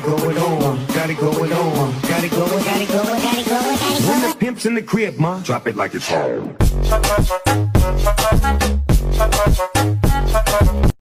got it going on, got it going on, got it going, got it going, got it going, got it going. When the pimp's in the crib, ma, drop it like it's home.